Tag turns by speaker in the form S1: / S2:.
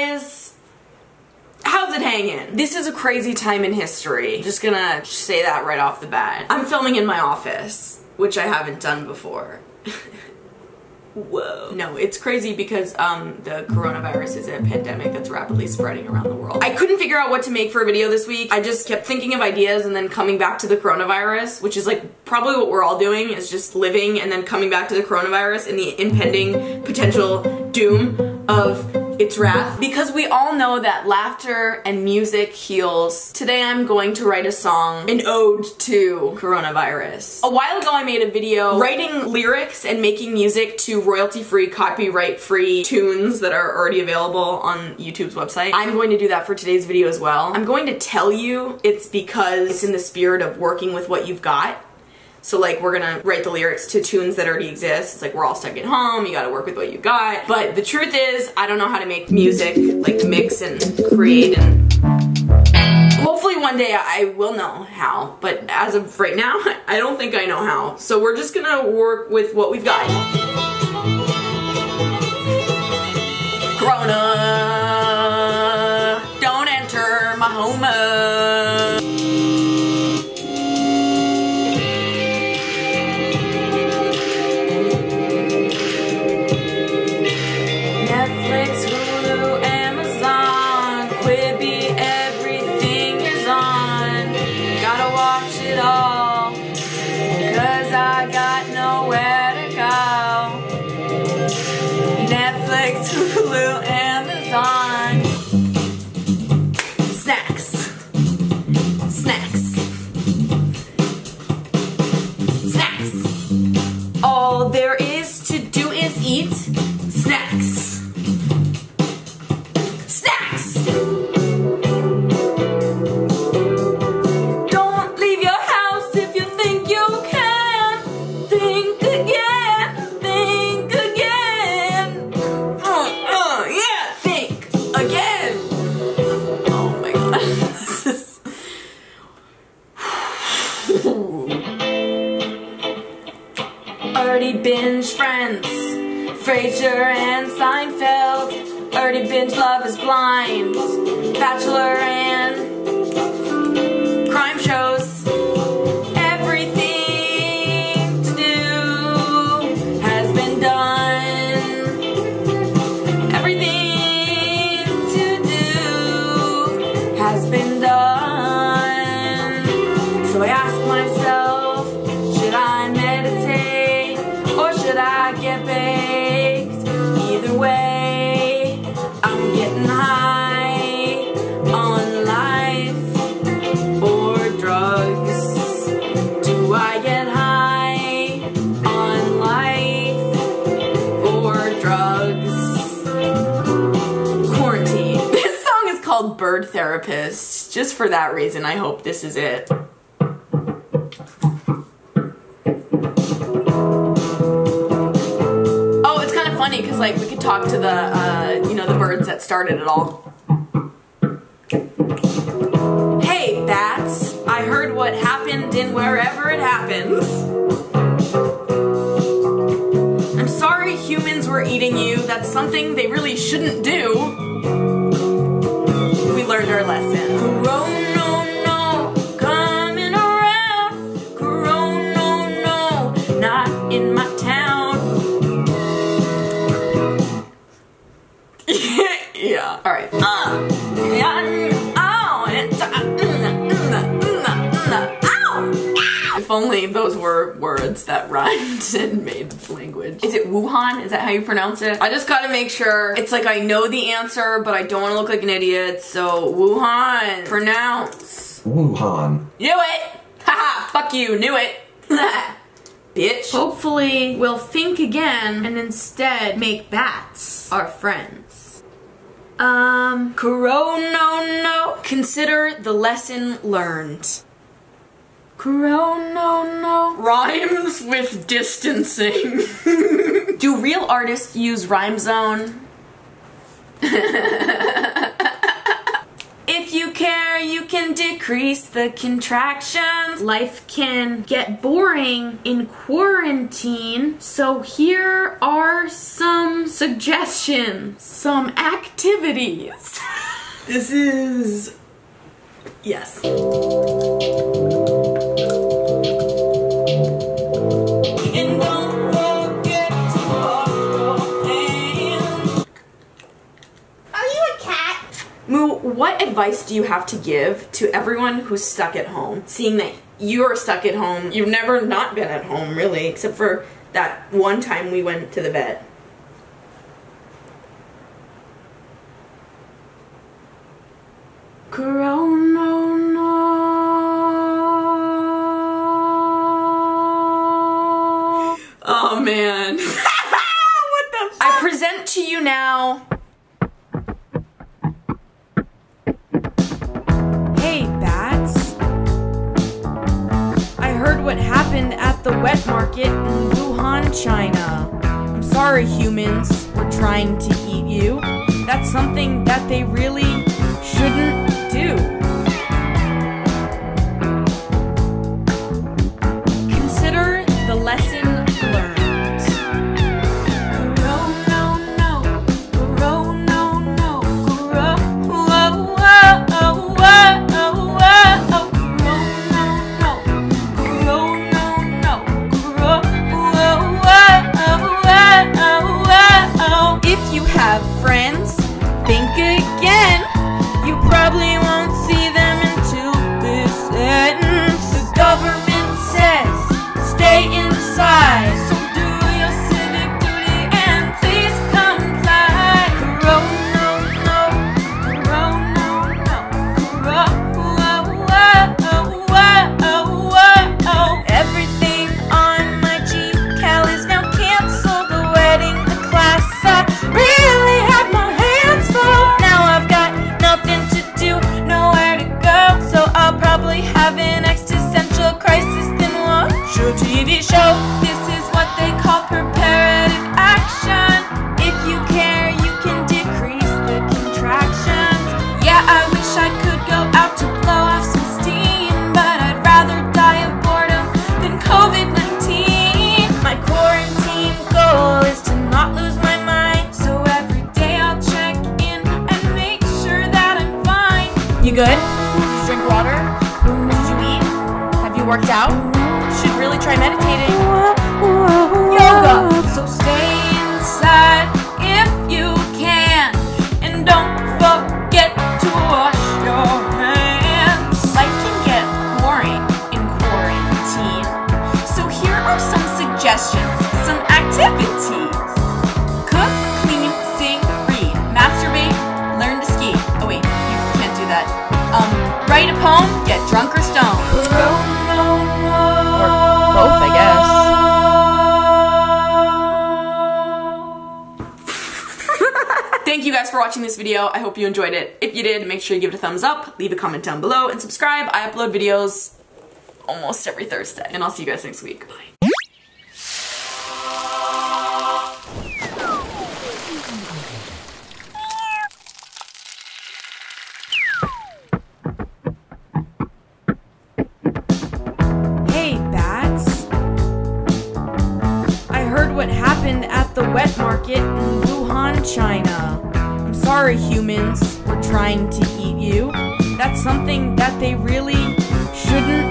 S1: guys, how's it hanging? This is a crazy time in history. Just gonna say that right off the bat. I'm filming in my office, which I haven't done before. Whoa. No, it's crazy because um, the coronavirus is a pandemic that's rapidly spreading around the world. I couldn't figure out what to make for a video this week. I just kept thinking of ideas and then coming back to the coronavirus, which is like probably what we're all doing is just living and then coming back to the coronavirus and the impending potential doom of its wrath. Because we all know that laughter and music heals, today I'm going to write a song, an ode to coronavirus. A while ago I made a video writing lyrics and making music to royalty-free, copyright-free tunes that are already available on YouTube's website. I'm going to do that for today's video as well. I'm going to tell you it's because it's in the spirit of working with what you've got so like we're gonna write the lyrics to tunes that already exist. It's like we're all stuck at home, you gotta work with what you got. But the truth is, I don't know how to make music, like mix and create and Hopefully one day I will know how, but as of right now, I don't think I know how. So we're just gonna work with what we've got. Frasier and Seinfeld. Already binge Love is Blind, Bachelor and Therapist. Just for that reason, I hope this is it. Oh, it's kind of funny because like we could talk to the uh, you know the birds that started it all. Hey bats, I heard what happened in wherever it happened. I'm sorry humans were eating you. That's something they really shouldn't do. Lesson. Ow. Those were words that rhymed and made language. Is it Wuhan? Is that how you pronounce it? I just gotta make sure. It's like I know the answer, but I don't want to look like an idiot. So Wuhan. Pronounce.
S2: Wuhan.
S1: Knew it. Haha. Fuck you. Knew it. Bitch. Hopefully we'll think again and instead make bats our friends. Um, Corona, no. Consider the lesson learned. Corona, no. Rhymes with distancing. Do real artists use rhyme zone? if you care, you
S3: you can decrease the contractions. Life can get boring in quarantine. So here are some suggestions, some activities. this is. Yes. What advice do you have to give to everyone who's stuck at home? Seeing that you are stuck at home, you've never not been at home really, except for that one time we went to the vet. Corona.
S1: Happened at the wet market in Wuhan, China. I'm sorry, humans. We're trying to eat you. That's something that they really shouldn't do. Good? Did you drink water? Did you eat? Have you worked out? Should really try meditating. Yoga. So stay inside write a poem, get drunk or stoned. Or both, I guess.
S3: Thank you guys for watching this video. I hope you enjoyed it. If you did, make sure you give it a thumbs up, leave a comment down below, and subscribe. I upload videos almost every Thursday. And I'll see you guys next week. Bye.
S1: What happened at the wet market in Wuhan, China. I'm sorry, humans. We're trying to eat you. That's something that they really shouldn't.